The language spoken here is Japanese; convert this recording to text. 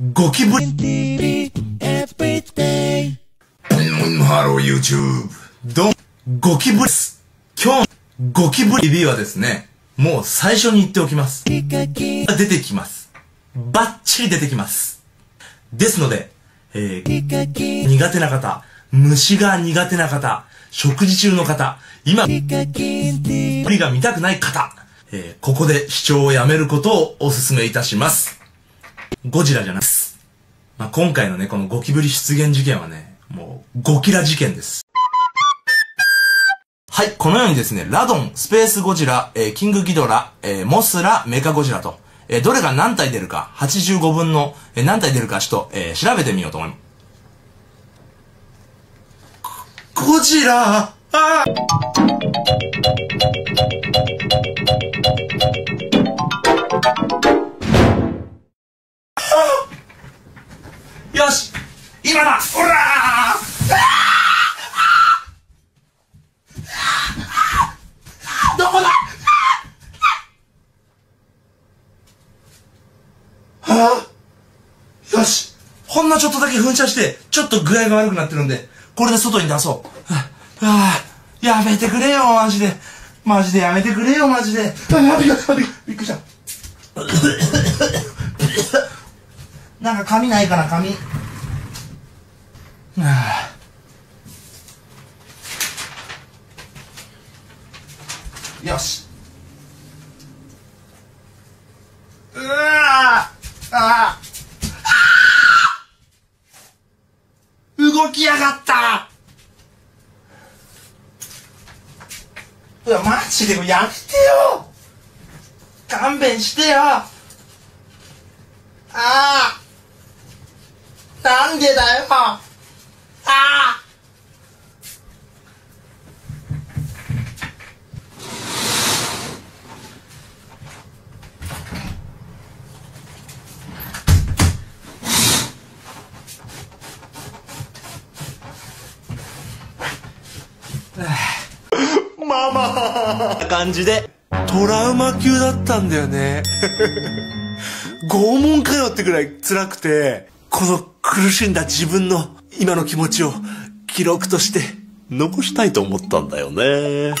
ゴキブリ。 Hello YouTube。どうも、ゴキブリです。今日のゴキブリ TV はですね、もう最初に言っておきます。出てきます。バッチリ出てきます。ですので、えー、苦手な方、虫が苦手な方、食事中の方、今、ゴキブリが見たくない方、えーここで視聴をやめることをお勧めいたします。ゴジラじゃないです。まあ、今回のね、このゴキブリ出現事件はね、もう、ゴキラ事件です。はい、このようにですね、ラドン、スペースゴジラ、えーキングギドラ、えーモスラ、メカゴジラと、えーどれが何体出るか、85分の、えー何体出るかちょっと、えー調べてみようと思います。ゴジラあ今だおらどこだ？よしほんのちょっとだけ噴射して、ちょっと具合が悪くなってるんで、これで外に出そう。あ、あ、やめてくれよ、マジで。マジでやめてくれよ、マジで。あ、びっくりした、びっくりした。なんか紙ないかな、紙。は あよし。うわああ 動きやがった。うわ、マジでやめてよ。勘弁してよ。ああなんでだよああママ。感じで。トラウマ級だったんだよね。拷問かよってくらい辛くてこの苦しんだ自分の今の気持ちを記録として残したいと思ったんだよね